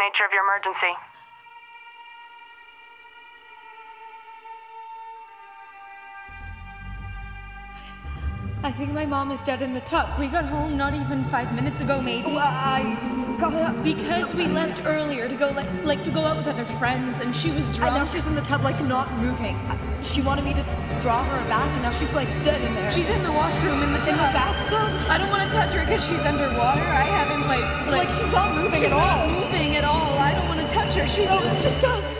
nature of your emergency? I think my mom is dead in the tub. We got home not even five minutes ago, maybe. Well, I got up. Because we left earlier to go like like to go out with other friends, and she was drunk. And now she's in the tub, like not moving. She wanted me to draw her a bath, and now she's like dead in there. She's in the washroom in the in the bathtub. I don't want to touch her because she's underwater. I haven't like Like she's not moving she's at not all. At all. I don't want to touch her. She's No, it's just us.